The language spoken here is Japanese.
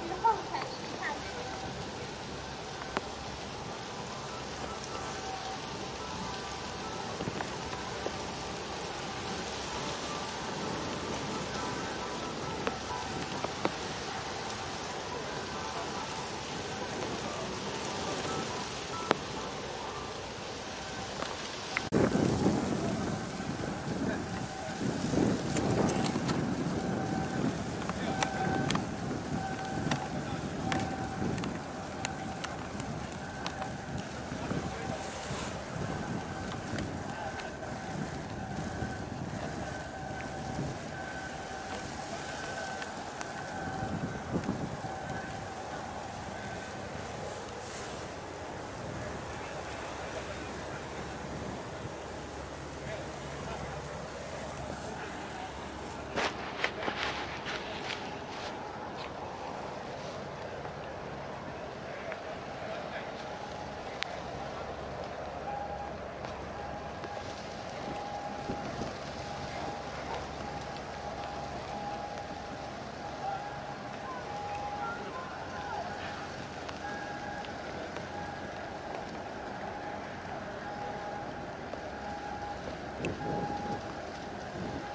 你们放开うん。